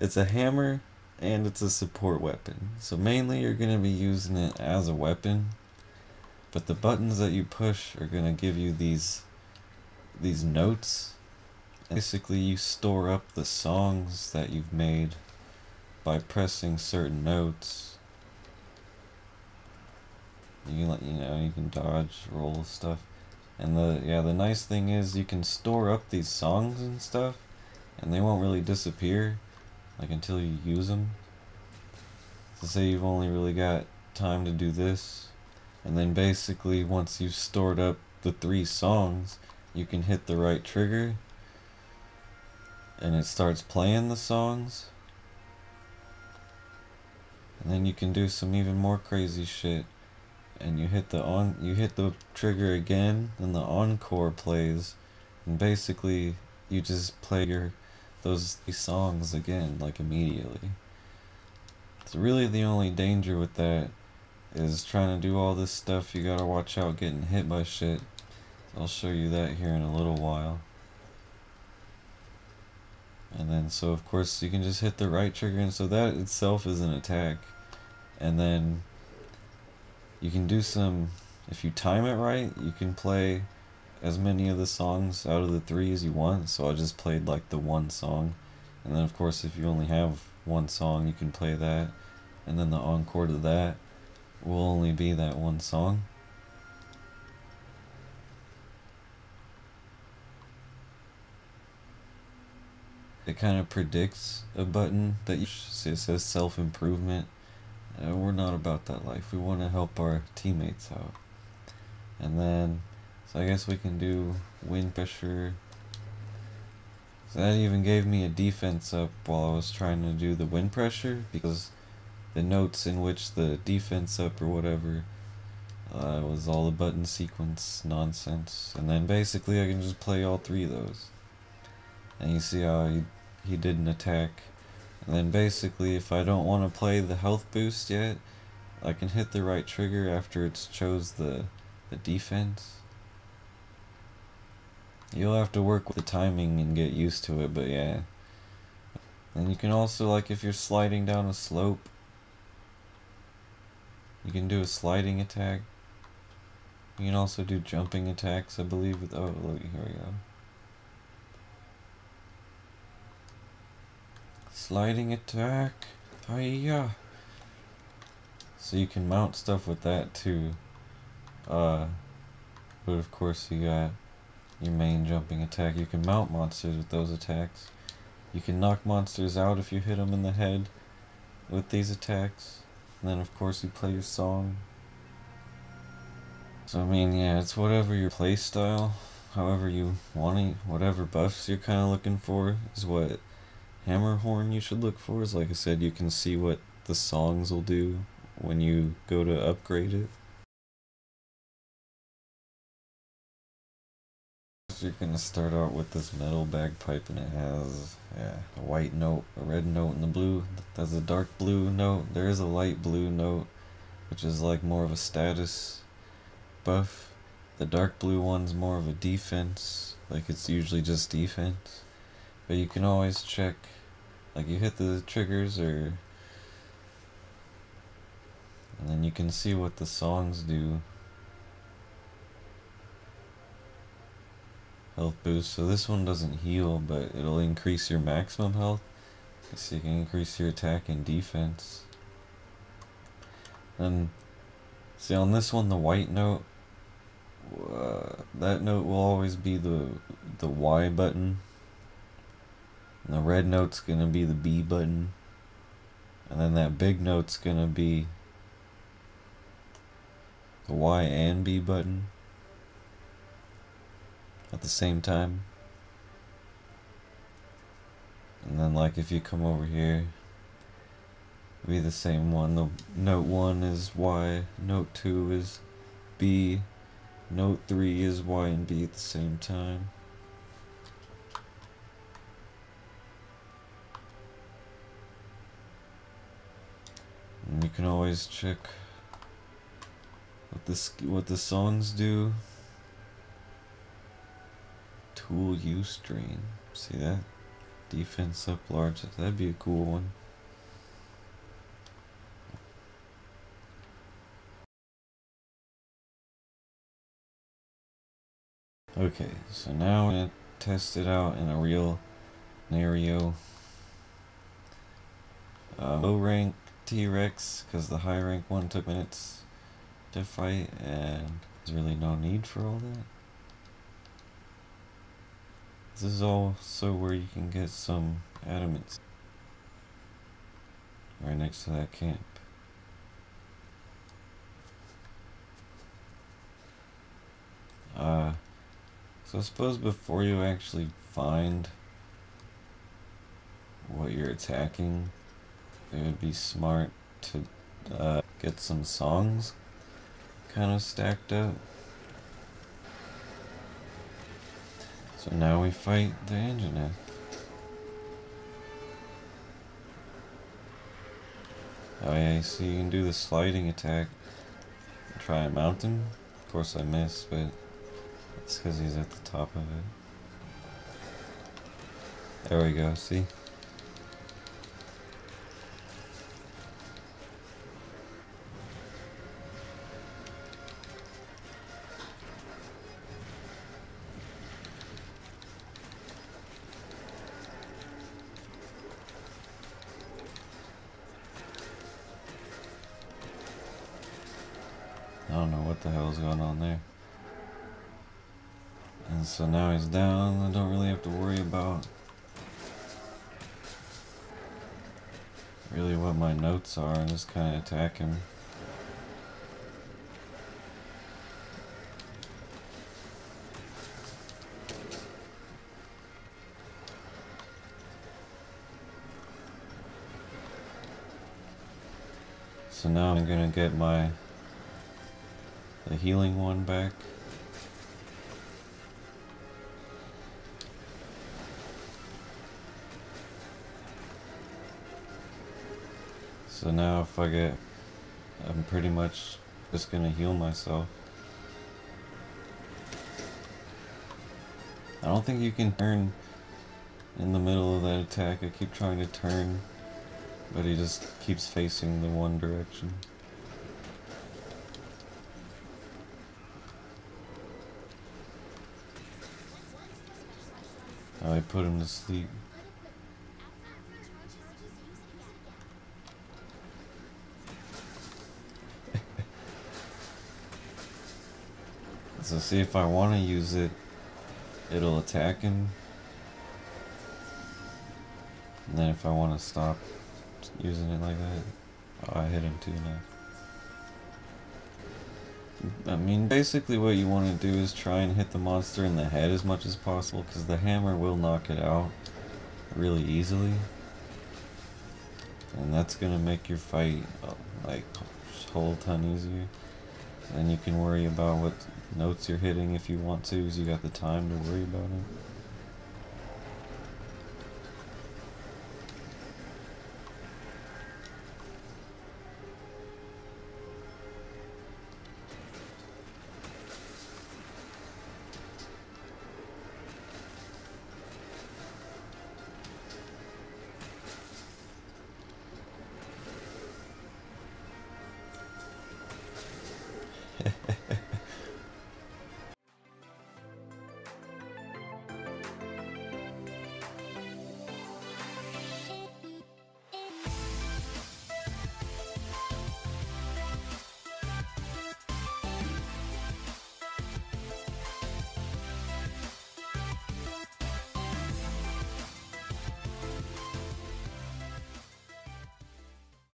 it's a hammer and it's a support weapon. So mainly you're going to be using it as a weapon. But the buttons that you push are going to give you these these notes. Basically you store up the songs that you've made by pressing certain notes. You can let you know, you can dodge, roll stuff. And the yeah, the nice thing is you can store up these songs and stuff and they won't really disappear like until you use them. So say you've only really got time to do this, and then basically once you've stored up the three songs, you can hit the right trigger, and it starts playing the songs. And then you can do some even more crazy shit. And you hit the on you hit the trigger again, and the encore plays, and basically you just play your those songs again, like immediately. So really the only danger with that is trying to do all this stuff, you gotta watch out getting hit by shit. I'll show you that here in a little while. And then, so of course you can just hit the right trigger, and so that itself is an attack. And then you can do some, if you time it right, you can play as many of the songs out of the three as you want, so I just played like the one song. And then of course if you only have one song you can play that, and then the encore to that will only be that one song. It kind of predicts a button that you see it says self-improvement. Uh, we're not about that life. We want to help our teammates out. And then so I guess we can do wind pressure. So that even gave me a defense up while I was trying to do the wind pressure because the notes in which the defense up or whatever uh, was all the button sequence nonsense. And then basically I can just play all three of those. And you see how he, he did an attack. And then basically if I don't want to play the health boost yet, I can hit the right trigger after it's chose the, the defense. You'll have to work with the timing and get used to it, but yeah. And you can also, like, if you're sliding down a slope, you can do a sliding attack. You can also do jumping attacks, I believe. With, oh, look, here we go. Sliding attack. Hiya. So you can mount stuff with that too. Uh, but of course you got your main jumping attack. You can mount monsters with those attacks. You can knock monsters out if you hit them in the head with these attacks. And then of course you play your song. So I mean, yeah, it's whatever your playstyle, however you want it, whatever buffs you're kind of looking for is what Hammerhorn you should look for. Is like I said, you can see what the songs will do when you go to upgrade it. You're gonna start out with this metal bagpipe and it has yeah a white note a red note and the blue there's a dark blue note there is a light blue note which is like more of a status buff. The dark blue one's more of a defense like it's usually just defense. But you can always check like you hit the triggers or and then you can see what the songs do health boost. So this one doesn't heal, but it'll increase your maximum health. So you can increase your attack and defense. And see on this one, the white note, uh, that note will always be the the Y button. And the red note's gonna be the B button. And then that big note's gonna be the Y and B button at the same time. And then like if you come over here, be the same one. The note 1 is Y, note 2 is B, note 3 is Y and B at the same time. And you can always check what this what the songs do tool use stream. See that? Defense up large. That'd be a cool one. Okay, so now we're gonna test it out in a real scenario. Uh, low rank T-Rex, because the high rank one took minutes to fight, and there's really no need for all that. This is also where you can get some adamants. Right next to that camp. Uh, so I suppose before you actually find what you're attacking, it would be smart to uh, get some songs kind of stacked up. So now we fight the Anjanath. Oh yeah, see you can do the sliding attack. Try and mount him. Of course I missed, but it's because he's at the top of it. There we go, see? I don't know what the hell's going on there. And so now he's down, I don't really have to worry about really what my notes are and just kind of attack him. So now I'm gonna get my the healing one back. So now if I get, I'm pretty much just gonna heal myself. I don't think you can turn in the middle of that attack. I keep trying to turn, but he just keeps facing the one direction. I put him to sleep. so see if I want to use it, it'll attack him. And then if I want to stop using it like that, oh, I hit him too now. I mean, basically what you want to do is try and hit the monster in the head as much as possible, because the hammer will knock it out really easily. And that's going to make your fight, uh, like, a whole ton easier. And you can worry about what notes you're hitting if you want to, because you got the time to worry about it.